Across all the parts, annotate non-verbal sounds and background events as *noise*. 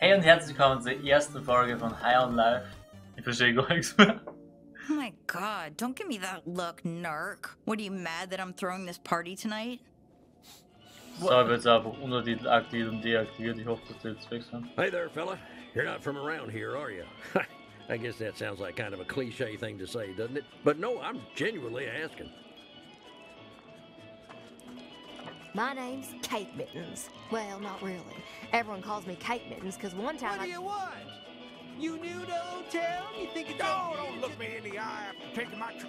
Hey und herzlich willkommen zur ersten Folge von High on Life. Ich verstehe gar nichts mehr. Oh my god, don't give me that look, Nark. What are you mad that I'm throwing this party tonight? So, ich habe jetzt einfach Untertitel aktiviert und deaktiviert. Ich hoffe, dass die jetzt weg sind. Hey there, fella. You're not from around here, are you? *laughs* I guess that sounds like kind of a cliche thing to say, doesn't it? But no, I'm genuinely asking. My name's Kate Mittens. Well, not really. Everyone calls me Kate Mittens because one time What I. do you want? You new to Old Town? You think it's No, don't look me in the eye after taking my. Tr-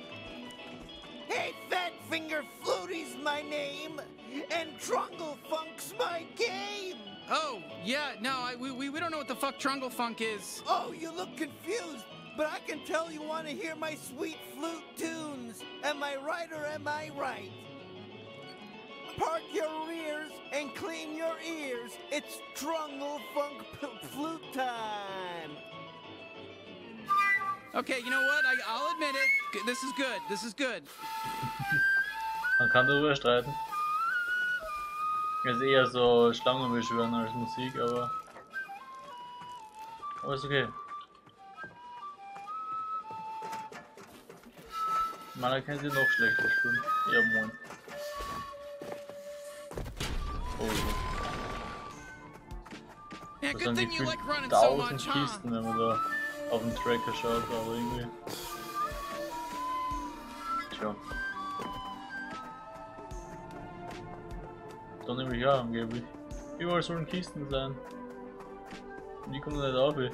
Hey, Fat Finger Flutie's my name, and Trungle Funk's my game. Oh, yeah, no, I, we, we, we don't know what the fuck Trungle Funk is. Oh, you look confused, but I can tell you want to hear my sweet flute tunes. Am I right or am I right? Park your rears and clean your ears. It's Trungle Funk p- flute time. Okay, you know what? I, I'll admit it. This is good. This is good. Man kann darüber streiten. Ist eher so Schlangenbeschwören als Musik, aber. Aber ist okay. Man kann sie noch schlechter spielen. Ja, moin. Oh, Yeah, das sind gefühlt like so tausend much? Kisten, wenn man da auf den Tracker schaut, aber irgendwie. Tja. Da nehme ich ja angeblich. Überall sollen Kisten sein. Und die kommen nicht auf. ey.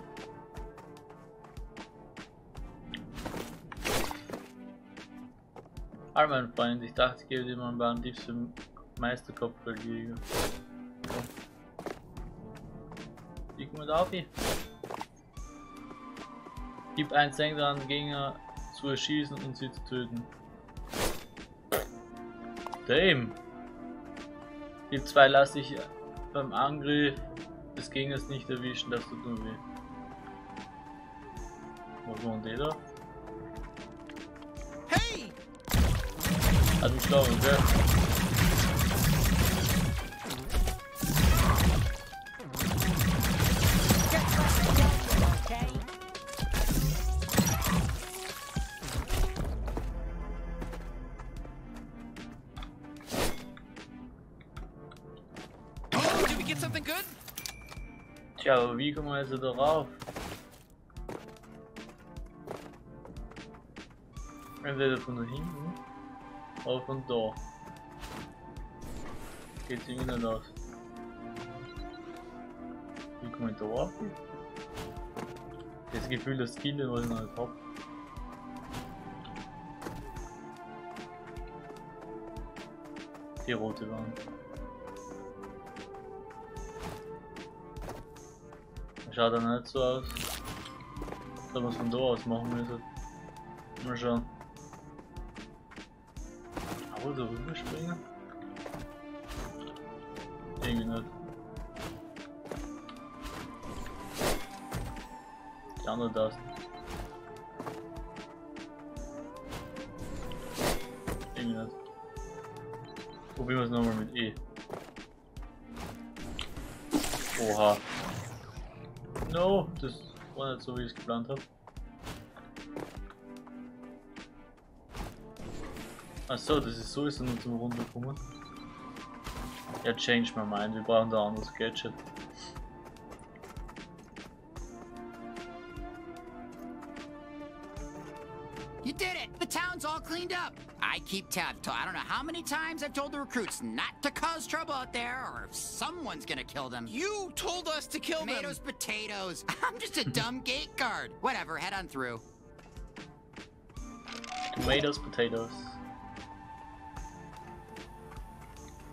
All mein Freund, ich dachte, ich gebe dir mal ein paar Tipps für meiste Kopf dagegen. Ich muss auf hier. Gib ein Senk an Gegner zu erschießen und sie zu töten. Damn! Gib zwei lasse ich beim Angriff des Gegners nicht erwischen, dass du tun weh. Wo wohnt der da? Hey! Also ich glaube, gell? Aber wie kommen wir jetzt da rauf? Entweder von da hinten oder von da. Geht's irgendwie nicht aus. Wie komme ich da rauf? Das Gefühl, das Skill, was ich noch nicht hab. Die rote Wand. Schaut er nicht so aus. Man es von da aus machen müssen. Mal schauen. Aber da rüber springen? Irgendwie nicht. Die andere Taste. Irgendwie nicht. Probieren wir es nochmal mit E. Oha. No, das war nicht so, wie ich es geplant habe. Achso, das ist so, ist er nur zum runterkommen. Ja, change my mind, wir brauchen da ein anderes Gadget. I keep tabs, so I don't know how many times I've told the recruits not to cause trouble out there, or if someone's gonna kill them. You told us to kill Tomatoes, them. potatoes. *laughs* I'm just a dumb gate guard. Whatever, head on through. Tomatoes, potatoes.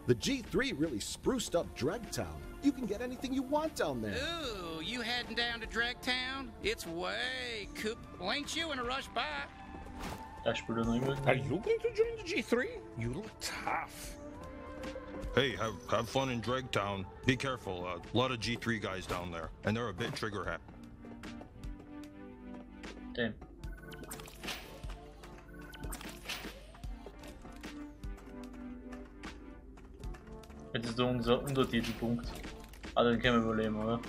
The G3 really spruced up Dregtown. You can get anything you want down there. Ooh, you heading down to Dregtown? It's way coop. Well, ain't you in a rush by? Da spielt er. Are you going to join the G3? You look tough. Hey, have, have fun in Dregtown. Be careful, a lot of G3 guys down there, and they're a bit trigger happy. Damn. Jetzt ist so unser Untertitelpunkt. Ah, den können wir überleben, oder?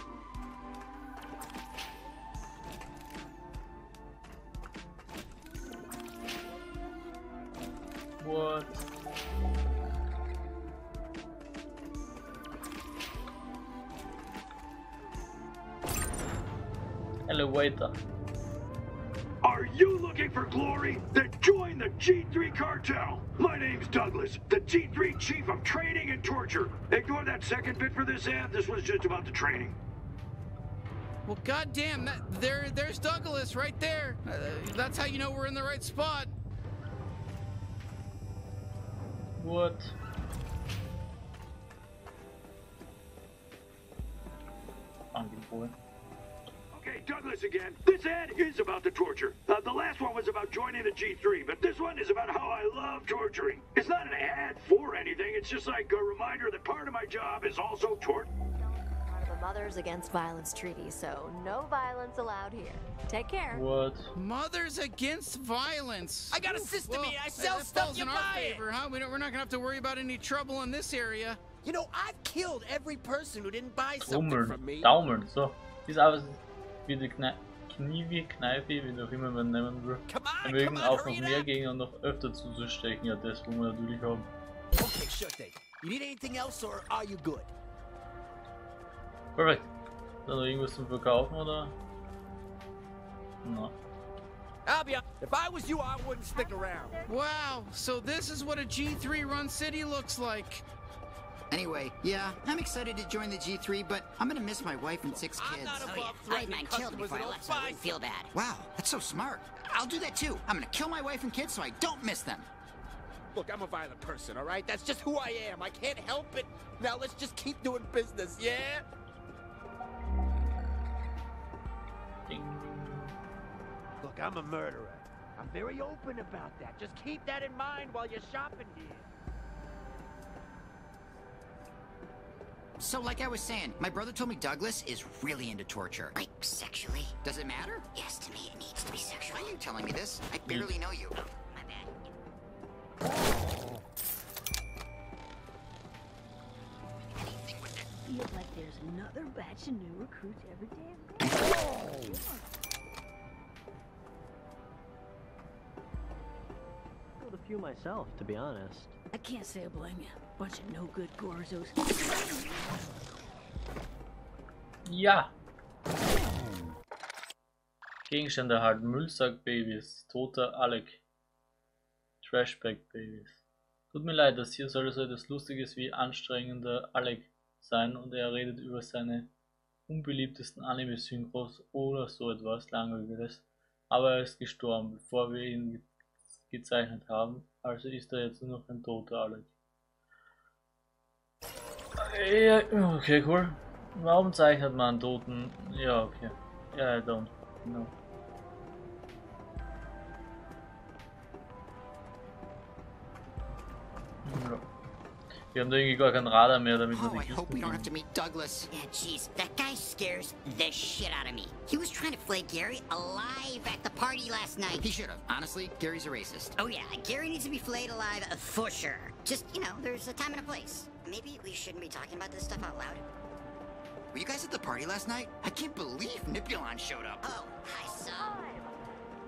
What? Elevator. Are you looking for glory? Then join the G3 cartel. My name's Douglas, the G3 chief of training and torture. Ignore that second bit for this ad. This was just about the training. Well, goddamn, that, there, there's Douglas right there. Uh, that's how you know we're in the right spot. What? Angebot. Okay, Douglas again. This ad is about the torture. Uh, the last one was about joining the G3, but this one is about how I love torturing. It's not an ad for anything, it's just like a reminder that part of my job is also tort. Part of the Mothers Against Violence Treaty, so no violence allowed here. Take care. What? Mothers Against Violence. I got a system Well, here. I sell that stuff, falls you in our buy it. favor, huh? We don't, we're not gonna have to worry about any trouble in this area. You know, I've killed every person who didn't buy something Daumen. from me. Daumen. So. Ist aber wie die Kne Kniewe, Kneipe, wie auch immer man nennen will. Come on, Wir mögen come on, auch hurry noch it mehr up. Gegner noch öfter zuzustechen. Ja, das wollen wir natürlich haben. Okay, sure thing. You need anything else or are you good? Perfekt. Dann noch irgendwas zum Verkaufen oder? Na. I'll If I was you, I wouldn't stick around. Wow, so this is what a G3 run city looks like. Anyway, yeah, I'm excited to join the G3, but I'm gonna miss my wife and six kids. not Oh, above yeah. threatening I had mine killed before I left, so I wouldn't feel bad. Wow, that's so smart. I'll do that too. I'm gonna kill my wife and kids so I don't miss them. Look, I'm a violent person, all right? That's just who I am. I can't help it. Now let's just keep doing business, yeah? Look, I'm a murderer. I'm very open about that. Just keep that in mind while you're shopping here. So, like I was saying, my brother told me Douglas is really into torture. Like, sexually? Does it matter? Yes, to me it needs to be sexual. Why are you telling me this? I mm. barely know you. Oh, my bad. Feels like there's another batch of new recruits every day. Few myself, to be honest. I can't say I blame you. Bunch of no good Gorzos. Ja. Gegenstände erhalten. Müllsack-Babys. Toter Alec. Trashback-Babys. Tut mir leid, das hier soll so etwas Lustiges wie anstrengender Alec sein und er redet über seine unbeliebtesten Anime-Synchros oder so etwas Langweiliges. Aber er ist gestorben, bevor wir ihn gezeichnet haben. Also ist er jetzt nur noch ein toter Alec. Ja, okay, cool. Warum zeichnet man einen Toten? Ja, okay. Ja, I don't know. Ja. Wir haben da irgendwie gar kein Radar mehr, damit wir Oh, I die hope we don't have to meet Douglas. Yeah, jeez, that guy scares the shit out of me. He was trying to flay Gary alive at the party last night. He should have. Honestly, Gary's a racist. Oh yeah, Gary needs to be flayed alive for sure. Just, you know, there's a time and a place. Maybe we shouldn't be talking about this stuff out loud. Were you guys at the party last night? I can't believe Nipulon showed up. Oh, I saw.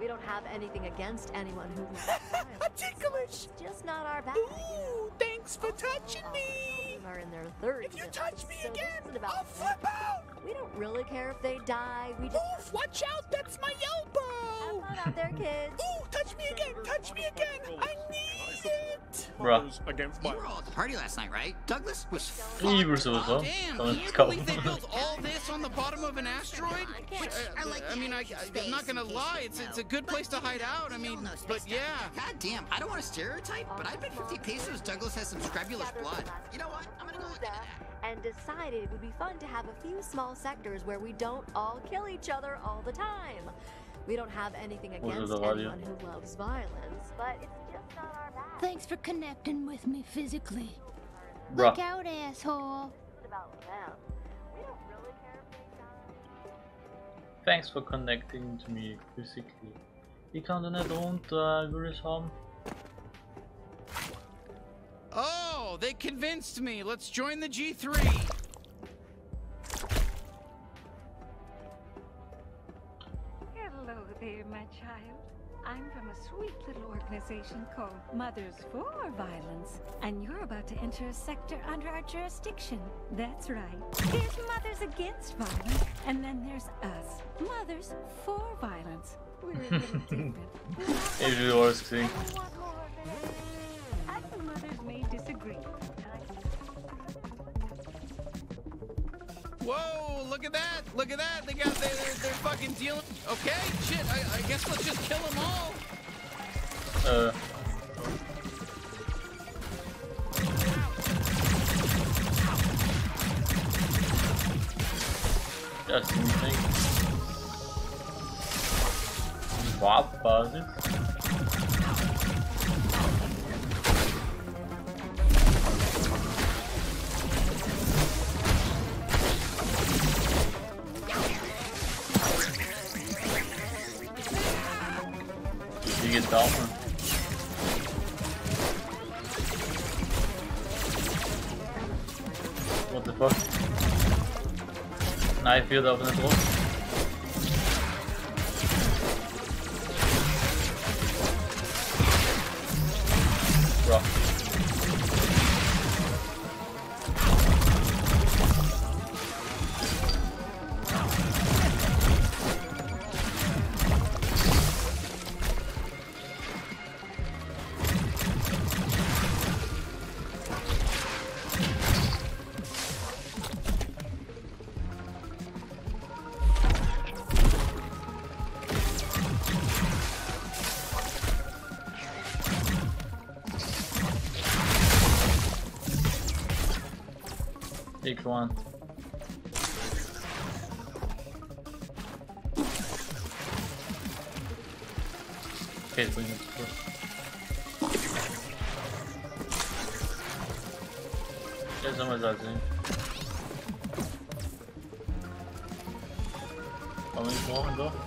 We don't have anything against anyone who loves violence. *laughs* Ticklish! It's just not our bag. Ooh, thanks for touching me! Some are in their 30s. If you at touch me so again, about I'll flip out! We don't really care if they die. We just Oof, watch out, that's my elbow! have fun out there, kids. Ooh, touch me again, touch me again! I need it! Bruh. Against You were all at the party last night, right? Douglas was Lieber sowieso. Damn, Kann man can you believe they built *laughs* all this on the bottom of an asteroid? Which Uh, are like I mean, I, the I, space am not gonna lie, it's it's a know. Good But, place to hide out. I mean, all know space but stuff. yeah. God damn, I don't want to stereotype, but I bet 50 pesos Douglas has some scrabulous blood. You know what? I'm gonna go look into that. and decided it would be fun to have a few small sectors where we don't all kill each other all the time. We don't have anything against anyone who loves violence, but it's just not our bag. Thanks for connecting with me physically. Bruh. Look out, asshole. Thanks for connecting to me physically. Ich kann da nicht runter, euh, ich will es haben. Oh, they convinced me. Let's join the G3. Hello there, my child. I'm from a sweet little organization called Mothers for Violence, and you're about to enter a sector under our jurisdiction. That's right. There's Mothers Against Violence, and then there's us, Mothers for Violence. We're a little *laughs* different. Usually always gesehen. Other mothers may disagree. Whoa, look at that! Look at that! They got they they're, they're fucking dealing. Okay, shit. I, I guess let's just kill them all. Uh. Ziemlich eng. Warp-Basis. Wie Knife wird One. Okay, bring it through. Jetzt haben wir es sehen. Kommen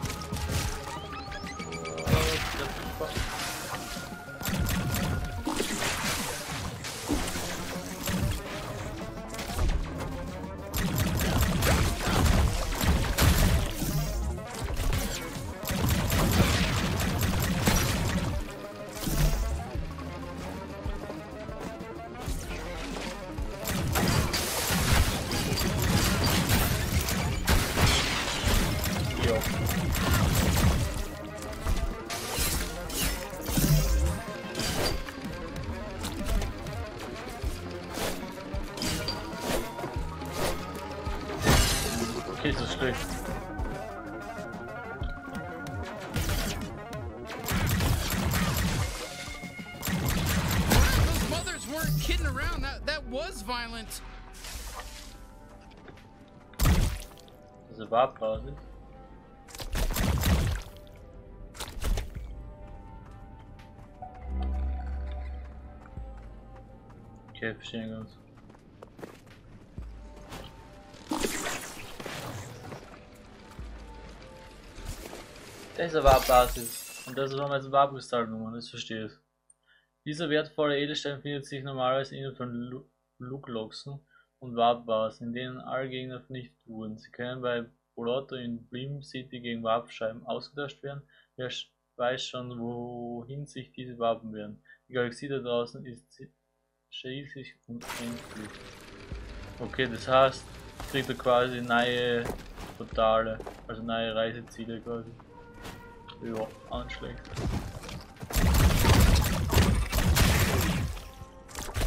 Jo. Okay, ist das schlecht. Those mothers weren't Warp-Basis. Okay, ist eine Warp-Basis. Und das auch meine Warp-Kristallnummer, das verstehe ich. Dieser wertvolle Edelstein findet sich normalerweise innerhalb von Lu- Lugloxen und Warp-Basen, in denen alle Gegner vernichtet wurden. Sie können bei Bolotto in Blim City gegen Warp-Scheiben ausgetauscht werden. Wer weiß schon, wohin sich diese Waffen werden. Die Galaxie da draußen ist schließlich unendlich. Okay, das heißt, kriegt er quasi neue Portale, also neue Reiseziele quasi. Ja, anschlägt.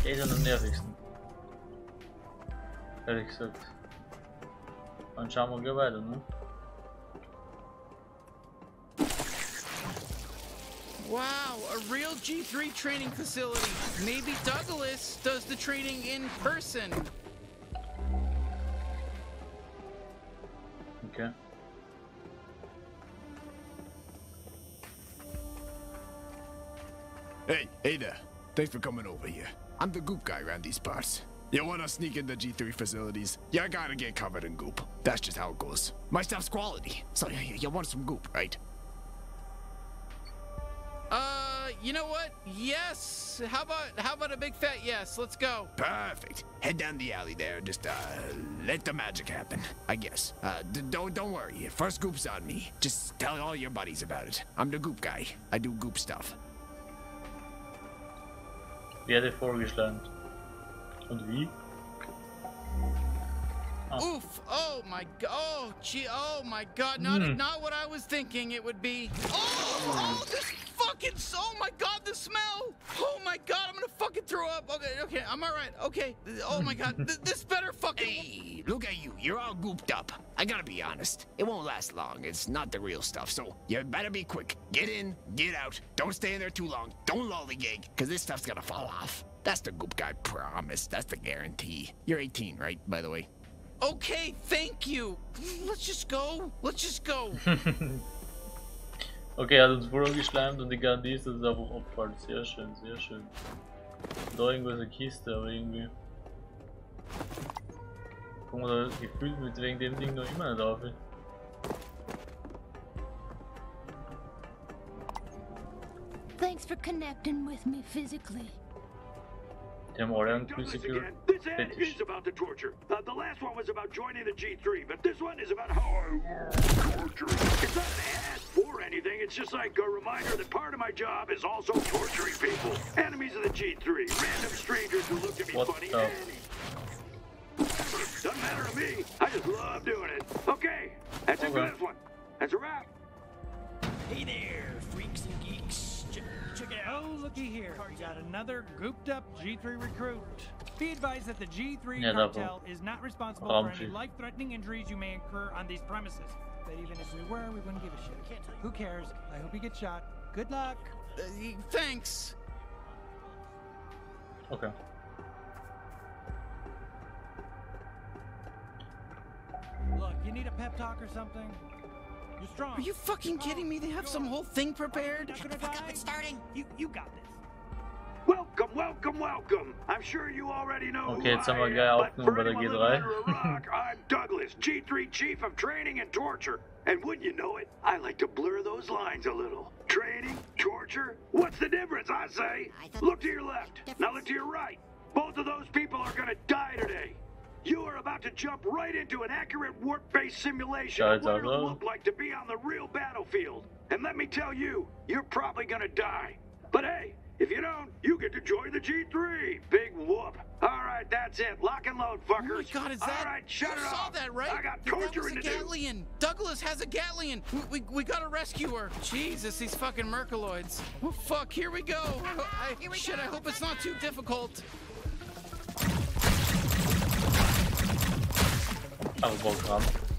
Der ist am nervigsten. Ehrlich gesagt. Dann schauen wir gleich weiter, ne? Wow, a real G3 training facility. Maybe Douglas does the training in person. Okay. Hey, hey there. Thanks for coming over here. I'm the goop guy around these parts. You wanna sneak into the G3 facilities? You gotta get covered in goop. That's just how it goes. My stuff's quality, so you, you want some goop, right? You know what? Yes. How about how about a big fat yes? Let's go. Perfect. Head down the alley there. Just uh, let the magic happen. I guess. Uh, d- don't don't worry. First goop's on me. Just tell all your buddies about it. I'm the goop guy. I do goop stuff. Werde vorgeschleimt. Und wie? Oh. Oof! Oh my god! Oh gee! Oh my god! Not Mm. not what I was thinking it would be. Oh! Oh! This fucking! Oh my god! The smell! Oh my god! I'm gonna fucking throw up. Okay, okay, I'm all right. Okay. Oh my god! Th- *laughs* this better fucking. Hey, look at you. You're all gooped up. I gotta be honest. It won't last long. It's not the real stuff. So you better be quick. Get in, get out. Don't stay in there too long. Don't lollygag, because this stuff's gonna fall off. That's the goop guy promise. That's the guarantee. You're 18, right? By the way. Okay, thank you. Let's just go. Let's just go. *laughs* Okay, hat uns vorgeschleimt und die Garantie ist, dass es einfach abfällt. Sehr schön, sehr schön. Da irgendwo ist eine Kiste, aber irgendwie. Kommen wir da gefühlt mit wegen dem Ding noch immer nicht auf. Thanks for connecting with me physically. Die haben alle einen Douglas Crucible again. This ad is about the torture. Uh, the last one was about joining the G3, but this one is about how I torturing. It's not an ad for anything. It's just like a reminder that part of my job is also torturing people. Enemies of the G3, random strangers who look at me What funny. the- Doesn't matter to me. I just love doing it. Okay, that's Okay. this one. That's a wrap. Hey there, Oh, looky here. We got another gooped up G3 recruit. Be advised that the G3 Yeah, cartel is not responsible for any life threatening injuries you may incur on these premises. But even if we were, we wouldn't give a shit. Who cares? I hope you get shot. Good luck. Uh, thanks. Okay. Look, you need a pep talk or something? You're strong. Are you fucking kidding me? They have some whole thing prepared. Not gonna die. It's starting. You, you got this. Welcome, welcome, welcome. I'm sure you already know Okay, who jetzt haben I wir geil am, but aufgenommen for bei der anyone G3. under a rock, *laughs* I'm Douglas, G3 Chief of Training and Torture. And wouldn't you know it, I like to blur those lines a little. Training, torture, what's the difference, I say? Look to your left, now look to your right. Both of those people are gonna die today. You are about to jump right into an accurate warp-based simulation of Scheiße, what it'll look like to be on the real battlefield. And let me tell you, you're probably gonna die. But hey, if you don't, you get to join the G3. Big whoop. All right, that's it. Lock and load, fuckers. Oh my fuckers. god, is that? right, shut you it saw off. that, right? I got that was torturing a to do. Gatlian. Douglas has a Gatlian. We, we, we gotta rescue her. Jesus, these fucking Merkaloids. Oh, fuck, here we go. Oh, I, shit, I hope it's not too difficult. Aber Bock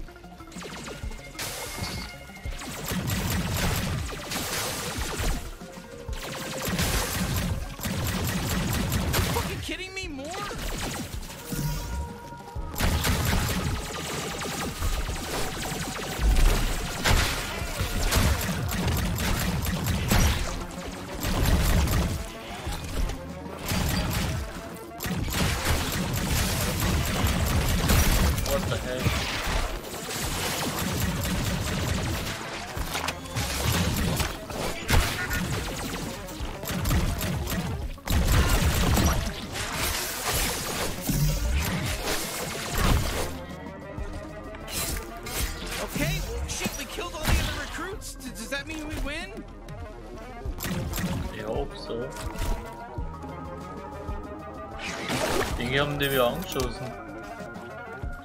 Die haben wieder angeschossen.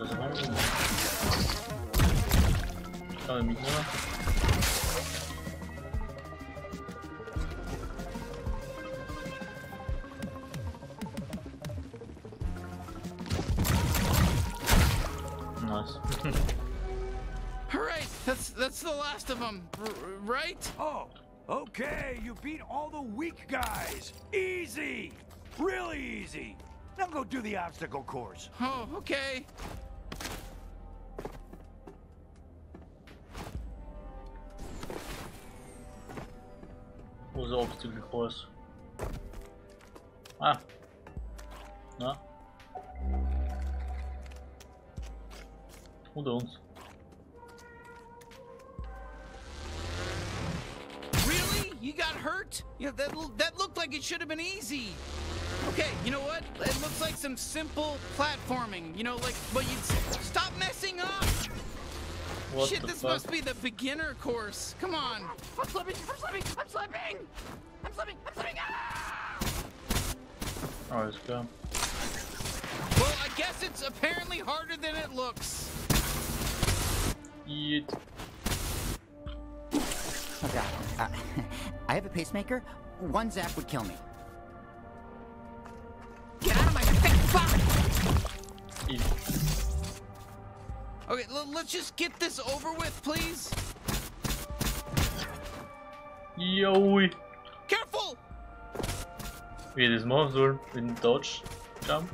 Das war nicht. Kann ich mitnehmen? Nice. *laughs* All right, that's that's the last of them, right? Oh, okay, you beat all the weak guys. Easy. Really easy. Now go do the obstacle course. Oh, okay. Wo ist der Obstacle Course? Ah. Na? Unter uns. Really? You, got hurt? Yeah, that, that looked like it should have been easy. Okay, you know what? It looks like some simple platforming. You know, like, but you stop messing up. What Shit, this fuck? must be the beginner course. Come on. I'm slipping! I'm slipping! I'm slipping! I'm slipping! I'm slipping! Ah! Alles klar. Well, I guess it's apparently harder than it looks. Yeet. Oh god. Uh, *laughs* I have a pacemaker. One zap would kill me. Okay, l- let's just get this over with, please. Joi. Careful! Wie ich das machen soll mit Dodge Jump.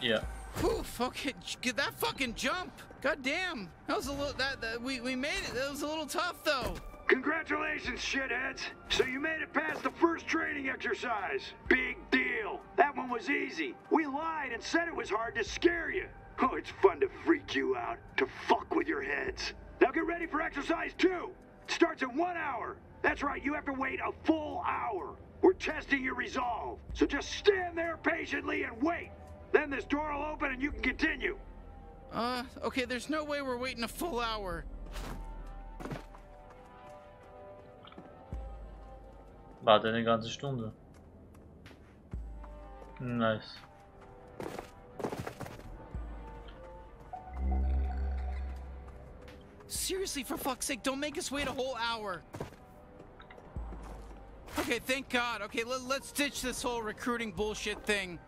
Yeah. Oof, okay, j- get that fucking jump. God damn. That was a little, that, that, we, we made it. That was a little tough, though. Congratulations, shitheads! So you made it past the first training exercise. Big deal. That one was easy. We lied and said it was hard to scare you. Oh, it's fun to freak you out, to fuck with your heads. Now get ready for exercise two. It starts in one hour. That's right, you have to wait a full hour. We're testing your resolve. So just stand there patiently and wait. Then this door will open and you can continue. Uh, okay, there's no way we're waiting a full hour. Warte eine ganze Stunde. Nice. Seriously, for fuck's sake, don't make us wait a whole hour. Okay, thank God. Okay, let, let's ditch this whole recruiting bullshit thing.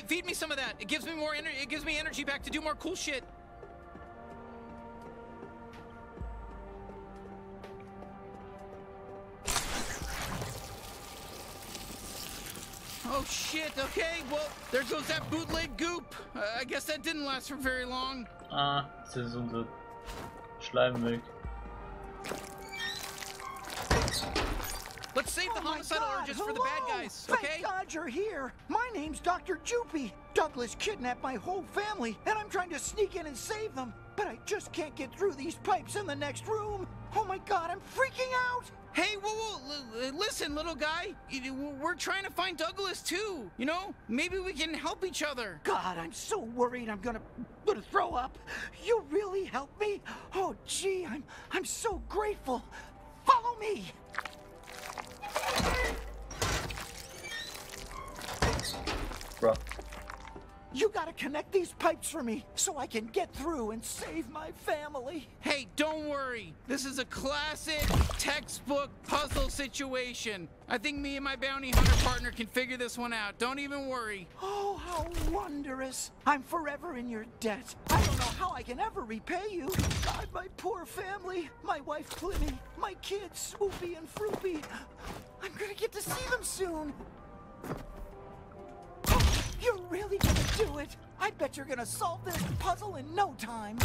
Feed, me some of that. It gives me more energy. It gives me energy back to do more cool shit. Oh shit. Okay, well, there goes that bootleg goop. Uh, I guess that didn't last for very long. Ah, das ist unser Schleim Let's save the oh homicidal urges for the bad guys, Thank okay? God you're here. My name's Dr. Joopy. Douglas kidnapped my whole family, and I'm trying to sneak in and save them. But I just can't get through these pipes in the next room. Oh my God, I'm freaking out. Hey, whoa, whoa, li- li- listen, little guy. We're trying to find Douglas too. You know, maybe we can help each other. God, I'm so worried I'm gonna gonna throw up. You really helped me. Oh, gee, I'm I'm so grateful. Follow me. Bro. You gotta connect these pipes for me so I can get through and save my family. Hey, don't worry. This is a classic textbook puzzle situation. I think me and my bounty hunter partner can figure this one out. Don't even worry. Oh, how wondrous. I'm forever in your debt. I don't know how I can ever repay you. God, my poor family. My wife, Climmy. My kids, Swoopy and Froopy. I'm gonna get to see them soon. You're really gonna do it. I bet you're gonna solve this puzzle in no time.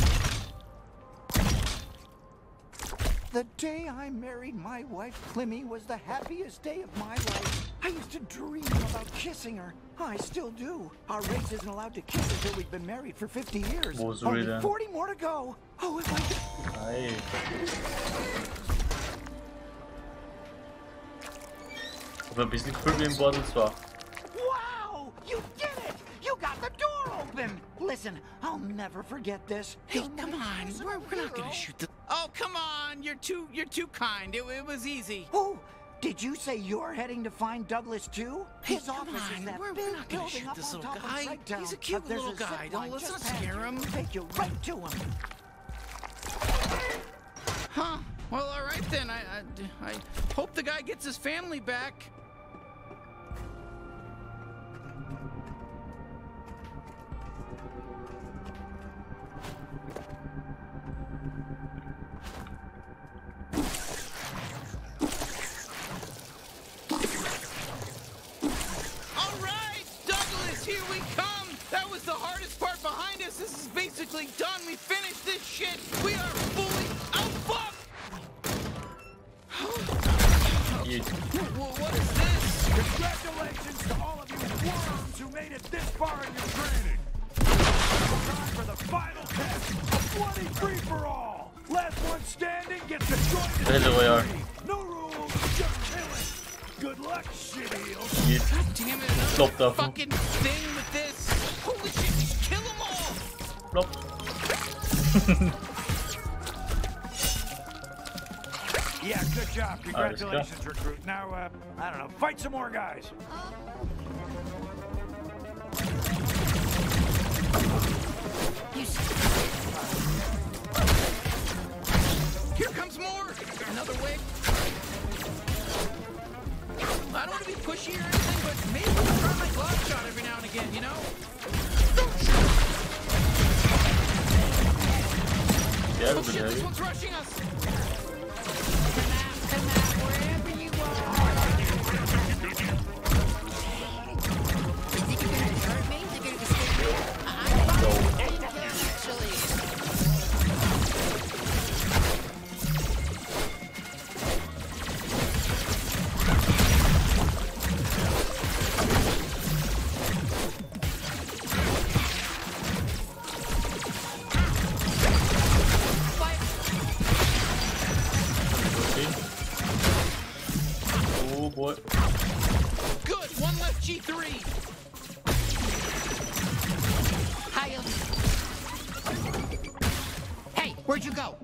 The day I married my wife, Climmy, was the happiest day of my life. I used to dream about kissing her. I still do. Our race isn't allowed to kiss until we've been married for 50 years. Only 40 more to go. Oh, if I could... Aber ein bisschen wie im Portal 2. You did it! You got the door open! Listen, I'll never forget this. Hey, come on. We're, we're not gonna shoot the. Oh, come on. You're too. You're too kind. It, it was easy. Oh, did you say you're heading to find Douglas too? Hey, His come office on, is that we're- we're big not gonna shoot up this on little top guy. He's a cute little a guy. Don't let's not scare him. Take you right to him. Huh. Well, all right then. I, I, I hope the guy gets his family back. Basically done. We finished this shit. We are fully out. Fuck. Jeez. What is this? Congratulations to all of you worms who made it this far in your training. Time for the final test. A 23 for all. Last one standing gets to join the Hello, team. Royal. No rules, just killing. Good luck, shit heels. Jeez. God damn it! Another Flop fucking thing with this. Holy shit! Flop. *laughs* Yeah, good job. Alles klar. Congratulations, recruit. Now, uh, I don't know, fight some more guys. Here comes more. Another wig. I don't want to be pushy or anything, but maybe I'll try my glove shot every now and again. You know? Oh shit! This one's rushing us. Boy. Good. One left. G3. Hi. Um. Hey, where'd you go?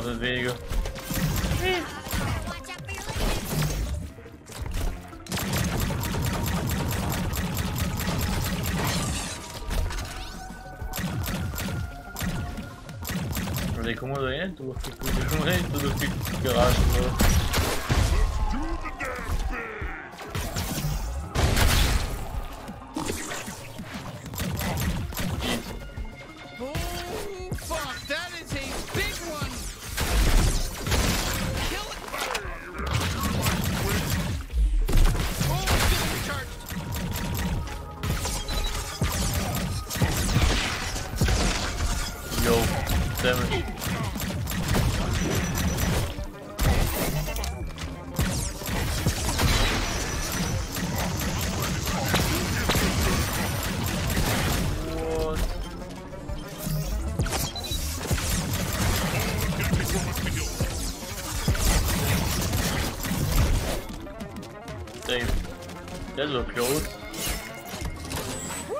andere Wege. That's so close. Woo!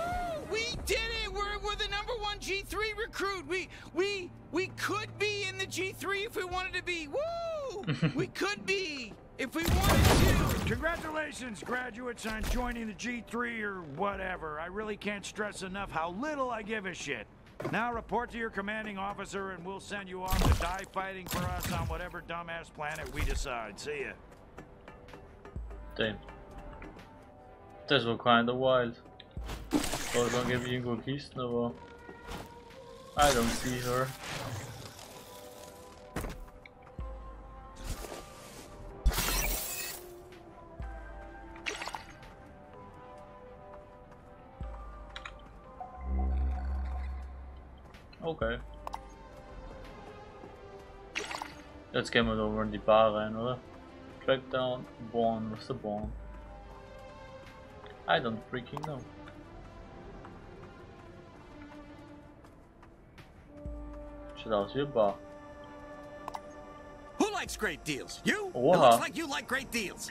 We did it! We're, we're the number one G3 recruit. We we we could be in the G3 if we wanted to be. Woo! *laughs* we could be if we wanted to. Congratulations, graduates, on joining the G3 or whatever. I really can't stress enough how little I give a shit. Now report to your commanding officer and we'll send you off to die fighting for us on whatever dumbass planet we decide. See ya. Damn. Das war kinda wild. Gebe ich irgendwo Kisten, aber I don't see her. Okay. Jetzt gehen wir da over in die Bar eh, rein, oder? Track down Born. What's the Born? I don't freaking know. Sieht aus wie. Who likes great deals? You? Oha. It looks like you like great deals.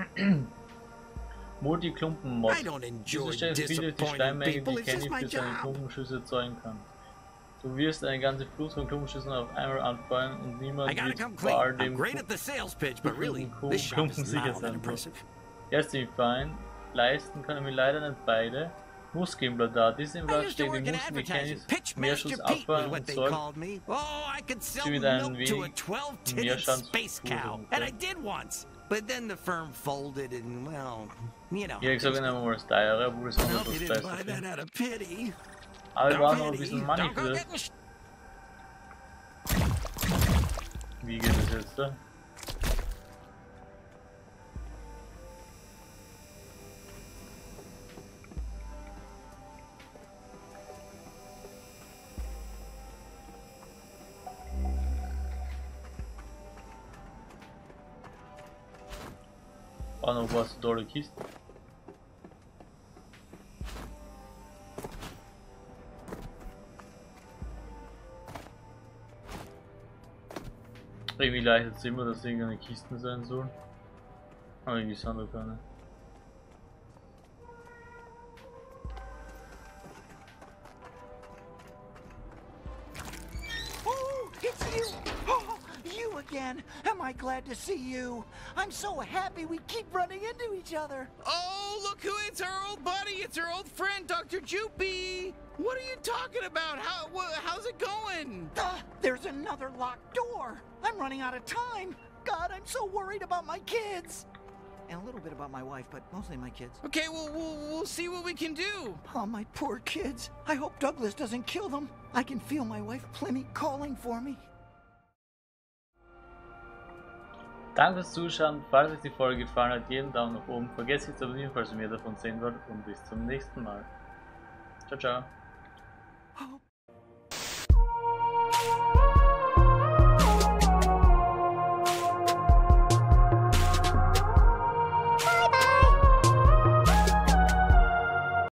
Multiklumpen-Mod. *clears throat* I don't enjoy Diese stellt viele die Steinmenge, die Kenny für seine. Klumpenschüsse erzeugen kann. Du wirst eine ganze Flut von Klumpenschüssen auf einmal anfallen und niemand wird vor. Dem great at the sales pitch, but really, Klumpen- this shop is sicher not all that sein wird. impressive. Ja, ist ziemlich fein. Leisten können wir leider nicht beide. Muskelblatt, diese im I Blatt used to stehen die work in Muskeln, die advertising. Kennys Pitchmaster Meerschuss Pete was abfallen what und they sorgt called me. Oh, I could sell für deinen milk to a Weg 12-titted Meerschanz space cow. And I did once. But then the firm folded and, well, you know. Ja, ich sage nehmen wir mal das teure, obwohl es I anders hope you das didn't buy Beste that out of pity. Aber wir No brauchen noch ein pity. bisschen Money Don't go für das. getting sh- Wie geht es jetzt da? Noch was tolle Kisten. Irgendwie leitet es immer, dass irgendeine Kisten sein sollen. Aber irgendwie sind da keine. Again! Am I glad to see you? I'm so happy we keep running into each other. Oh, look who it's our old buddy. It's our old friend, Dr. Jupy. What are you talking about? How how's it going? Ah, there's another locked door. I'm running out of time. God, I'm so worried about my kids. And a little bit about my wife, but mostly my kids. Okay, well, we'll, we'll see what we can do. Oh, my poor kids. I hope Douglas doesn't kill them. I can feel my wife Pliny calling for me. Danke fürs Zuschauen. Falls euch die Folge gefallen hat, jeden Daumen nach oben. Vergesst nicht zu abonnieren, falls ihr mehr davon sehen wollt. Und bis zum nächsten Mal. Ciao, ciao. Oh,